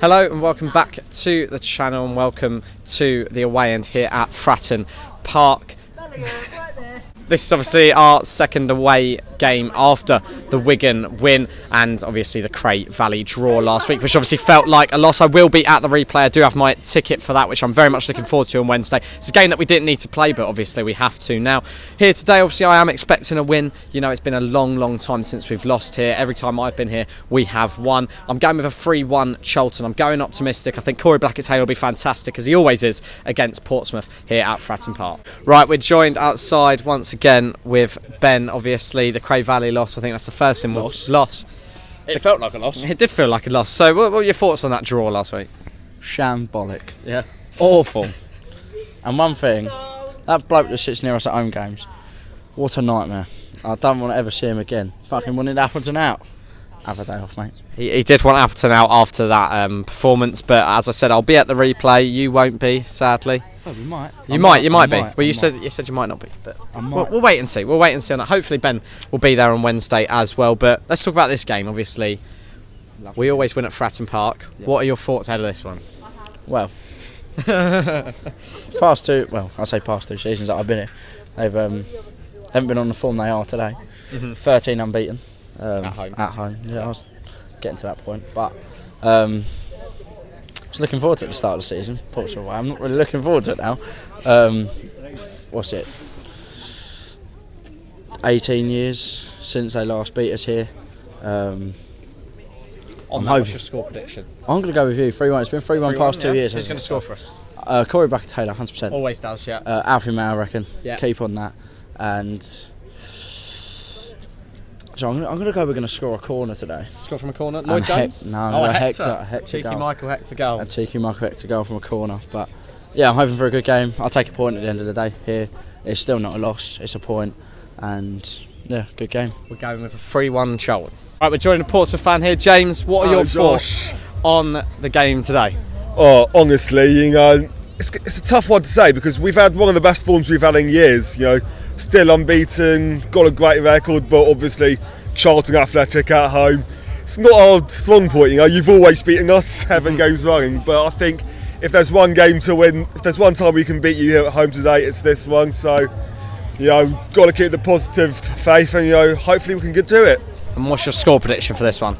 Hello and welcome back to the channel and welcome to the away end here at Fratton Park. This is obviously our second away game after the Wigan win and obviously the Cray Valley draw last week, which obviously felt like a loss. I will be at the replay. I do have my ticket for that, which I'm very much looking forward to on Wednesday. It's a game that we didn't need to play, but obviously we have to now. Here today, obviously, I am expecting a win. You know, it's been a long, long time since we've lost here. Every time I've been here, we have won. I'm going with a 3 1 Charlton. I'm going optimistic. I think Corey Blackett Taylor will be fantastic, as he always is, against Portsmouth here at Fratton Park. Right, we're joined outside once again with Ben, obviously, the Cray Valley loss. I think that's the first thing we'll Loss. loss. It felt like a loss. It did feel like a loss. So, what, what were your thoughts on that draw last week? shambolic. Yeah. Awful. and one thing, that bloke that sits near us at home games, what a nightmare. I don't want to ever see him again. Fucking wanted Appleton out. Have a day off, mate. He, he did want Appleton out after that um, performance, but as I said, I'll be at the replay. You won't be, sadly. Oh, we might. You might, you might be. well, you said you said you might not be, but we'll, we'll wait and see. We'll wait and see on that. Hopefully, Ben will be there on Wednesday as well. But let's talk about this game. Obviously, we always win at Fratton Park. What are your thoughts ahead of this one? Well, past two, well, I say past two seasons that I've been here, they've um, haven't been on the form they are today. 13 unbeaten. Um. At home. At home, yeah, I was getting to that point. But um, I was looking forward to it at the start of the season. Portsmouth away. I'm not really looking forward to it now. Um, what's it? 18 years since they last beat us here. Um, On I'm that, what's your score prediction? I'm going to go with you. 3 1. It's been 3 1 past two years. Who's going to score for us? Uh, Corey Blackett Taylor, 100%. Always does, yeah. Uh, Alfie May, I reckon. Yeah. Keep on that. And. So I'm gonna, I'm gonna go. We're gonna score a corner today. Score from a corner. And Lloyd Hec- Jones. no, oh, no, Hector, Hector. a Hector Cheeky goal. Michael Hector goal. A cheeky Michael Hector goal from a corner. But yeah, I'm hoping for a good game. I'll take a point at the end of the day. Here, it's still not a loss. It's a point, and yeah, good game. We're going with a 3 1 Charlton. Right, we're joining a Portsmouth fan here. James, what are Oh, your Josh. thoughts on the game today? Oh, honestly, you know, it's, it's a tough one to say because we've had one of the best forms we've had in years. You know, still unbeaten, got a great record, but obviously Charlton Athletic at home. It's not our strong point. You know, you've always beaten us seven mm-hmm. games running, but I think if there's one game to win, if there's one time we can beat you here at home today, it's this one. So, you know, got to keep the positive faith, and you know, hopefully we can get to it. And what's your score prediction for this one?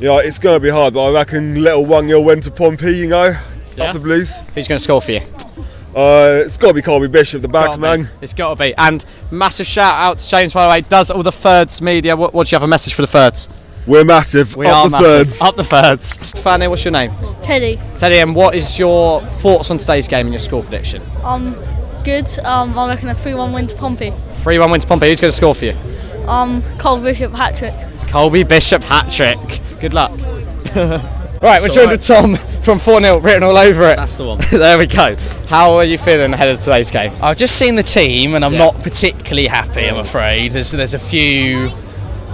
You know, it's going to be hard, but I reckon little one 0 win to Pompey. You know, Yeah? up the Blues. Who's going to score for you? Uh, it's got to be Colby Bishop, the backs man. It's got to be. And massive shout out to James, by the way, does all the thirds media. What, what do you have a message for the thirds? We're massive. We up are the massive. thirds. Up the thirds. Fanny, what's your name? Teddy, Teddy, and what is your thoughts on today's game and your score prediction? um, good. Um, I reckon a 3 1 win to Pompey. 3 1 win to Pompey. Who's going to score for you? Um, Cole Bishop hat trick. Colby Bishop hat trick. Good luck. right, we're joined with Tom from 4 0, written all over it. That's the one. there we go. How are you feeling ahead of today's game? I've just seen the team and I'm Yeah. not particularly happy, I'm afraid. There's, there's a few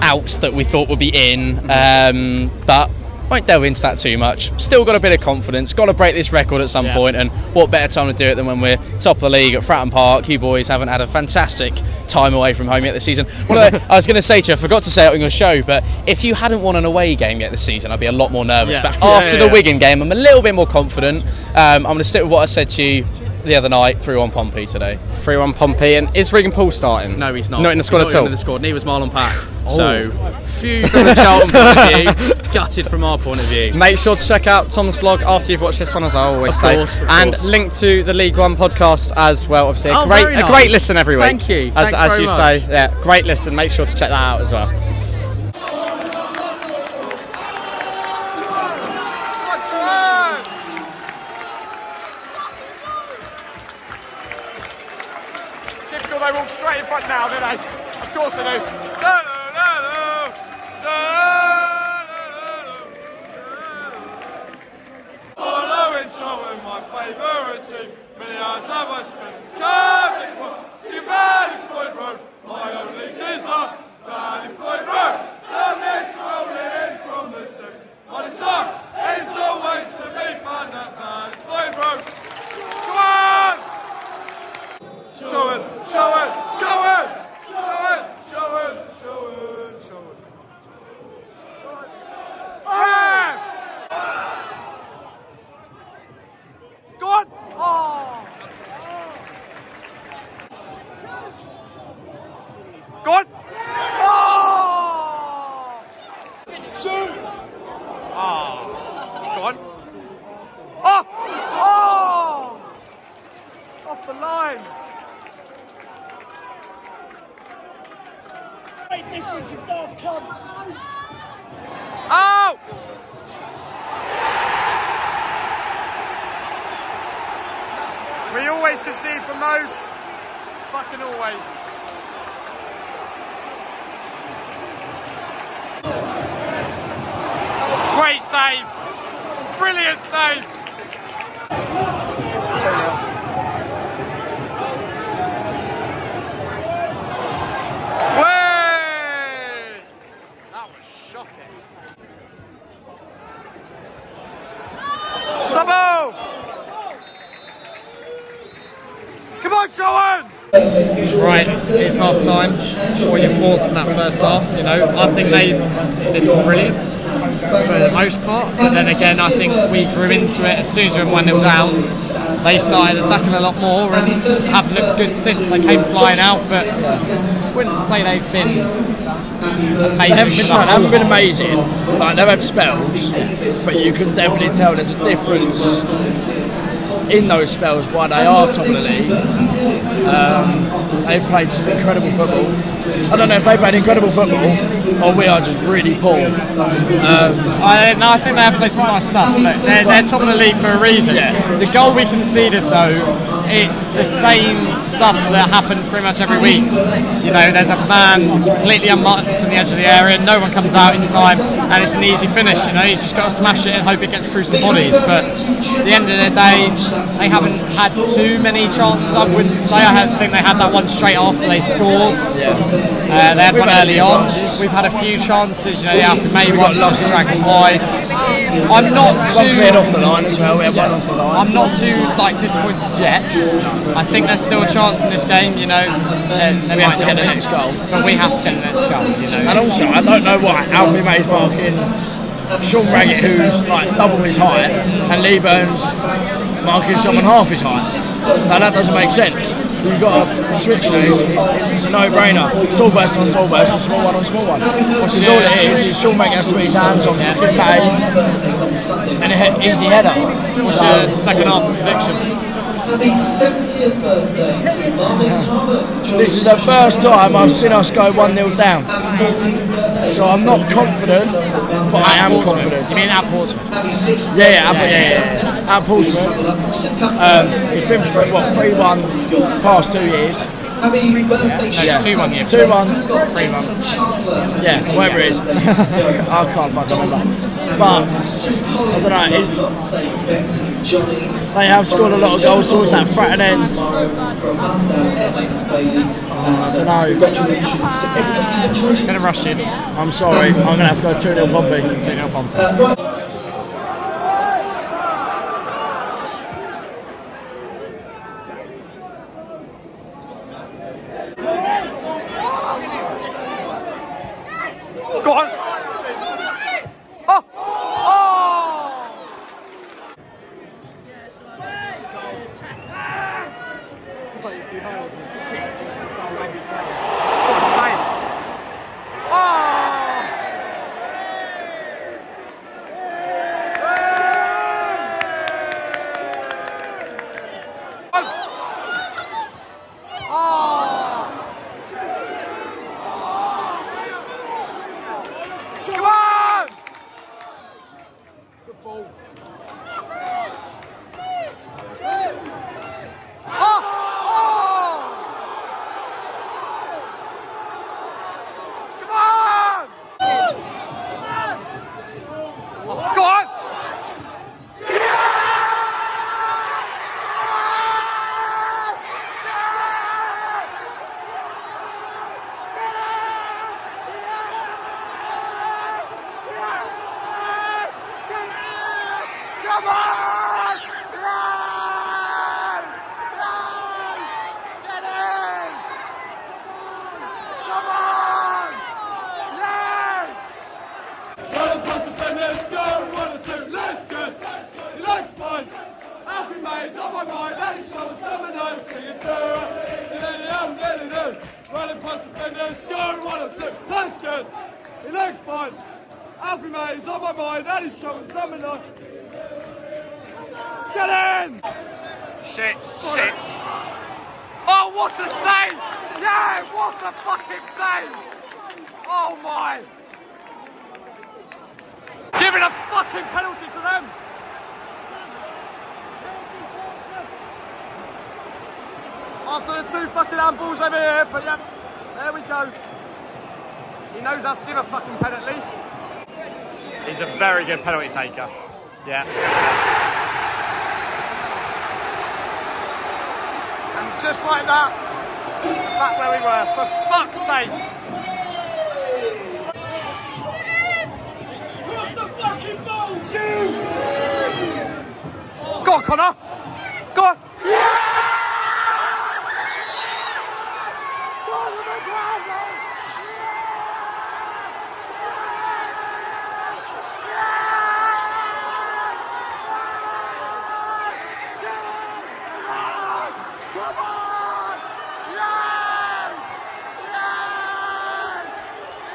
outs that we thought would be in, um, but won't delve into that too much. Still got a bit of confidence, got to break this record at some Yeah. point, and what better time to do it than when we're top of the league at Fratton Park? You boys haven't had a fantastic time away from home yet this season. Well, I was going to say to you, I forgot to say it on your show, but if you hadn't won an away game yet this season, I'd be a lot more nervous. Yeah. But after the. Wigan game, I'm a little bit more confident. Um, I'm going to stick with what I said to you the other night through on Pompey today. 3 1 Pompey, and is Regan Poole starting? No, he's not. Not in the squad He's at all. in the squad. Neither was Marlon Pack. Oh. So, few from the Charlton point of view, gutted from our point of view. Make sure to check out Tom's vlog after you've watched this one, as I always Of say, course, and course. link to the League One podcast as well. Obviously, a Oh, great, very a great listen every week. Thank you. As, Thanks as you much. say, yeah, great listen. Make sure to check that out as well. Walk straight in front now, don't they? Of course they do it's always to be found at Valley Floyd Road. Come on! Show it, show it, show it, show it, show it, show it, show it. Ah! on. Oh! Oh! Off the line. Great difference in Darth cunts. Oh! We always concede from those. Fucking always. Great save. Brilliant save. Way! That was shocking. Sabo! Come on, Sean! Right, it's half time. What are your thoughts in that first half? You know, I think they did brilliant for the most part. But then again, I think we grew into it as soon as we went 1 0 down. They started attacking a lot more and have looked good since they came flying out. But wouldn't say they've been They haven't amazing. been, no, they haven't been amazing. Like they've had spells, but you can definitely tell there's a difference in those spells why they are top of the league. Um, they've played some incredible football. I don't know if they played incredible football or we are just really poor. Um, I, no, I think they have played some nice stuff. They're, they're top of the league for a reason. Yeah. The goal we conceded, though, it's the same stuff that happens pretty much every week. You know, there's a man completely unmarked on the edge of the area, no one comes out in time, and it's an easy finish. You know, he's just got to smash it and hope it gets through some bodies. But at the end of the day, they haven't had too many chances. I wouldn't say. I think they had that one straight after they scored. yeah. Uh, they had We've one had a early few on. chances. We've had a few chances. You know, the Alfred one got just lucky. dragging wide. I'm not One too. cleared off the line as well. We had one off the line. I'm not too like disappointed yet. I think there's still a chance in this game. You know, there We have to get the next goal. but we have to get the next goal. You know, And also, I don't know why Alfie May's marking Sean Raggett, who's like double his height, and Lee Burns marking someone half his height. Now that doesn't make sense. You've got to switch those. It's a no-brainer. Tall person on tall person, small one on small one. Because all it is is Sean Raggett has to put his hands on fucking May and a he- easy header. what's your second half prediction? This is the first time I've seen us go 1 0 down. So I'm not confident, but I am confident. You confident. mean at Portsmouth? Yeah, yeah, yeah, yeah, yeah. At Portsmouth, um, it's been for what three one past two years. No, two one. Yeah, Two one, three one. yeah, whatever it is. I can't fucking remember. But I don't know. It, they have scored a lot of goals towards that Fratton end. Oh, I don't know. Gonna rush in. I'm sorry. I'm gonna have to go two 0 Pompey. Two 0 Pompey. Go on. Oh! Oh! What a save. Oh! Come on! Good ball. Oh! Oh! Come on! Go on! Come on! Yes! Yes! Get in! Come on! Yes! One of us and let's go! One or two, let's go! It looks fun! Happy Let it One two, let's go! It looks fun! Alfie, mate, it's on my mind. That is showing like. Get in! Shit, shit. Oh, what a save! Yeah, what a fucking save! Oh my! Giving a fucking penalty to them! After the two fucking handballs over here, but yeah, there we go. He knows how to give a fucking pen at least. He's a very good penalty taker. Yeah. And just like that, back where we were, for fuck's sake. Cross the fucking ball! Shoot! Go on, Connor. Go on. Come on! Yes! Yes!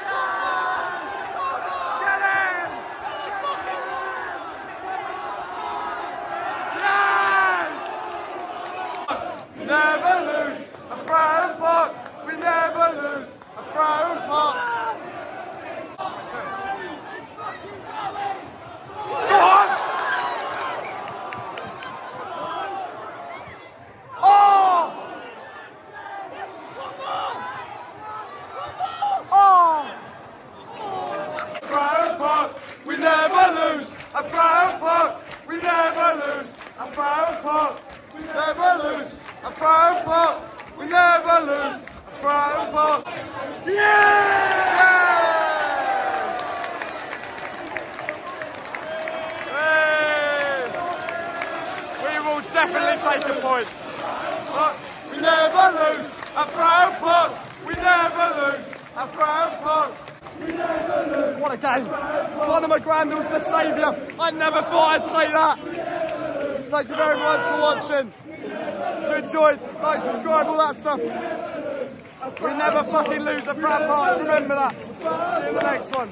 Yes! Get in! Yes! Never lose a Fratton Park. We never lose a Fratton Park. Go on! Oh! Oh! Fratton Park, we never lose. A Fratton Park, we never lose. A Fratton Park, we never lose. Fratton Park, we never lose. A Fratton Park. Yes! Hey! We will definitely take a point. But we never lose a Fratton Park. We never lose a Fratton Park. What a game. Conor McGrandles the saviour. I never thought I'd say that. Thank you very much for watching. If you enjoyed, like, subscribe, all that stuff. We never fucking lose a Fratton Park. Remember that. See you in the next one.